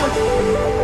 down.